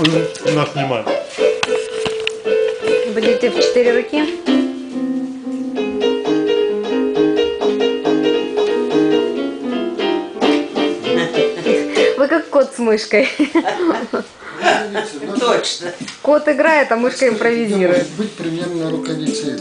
Нас снимает. Будете в четыре руки? Вы как кот с мышкой. Точно. Кот играет, а мышка импровизирует. Может быть примерно рукавицы.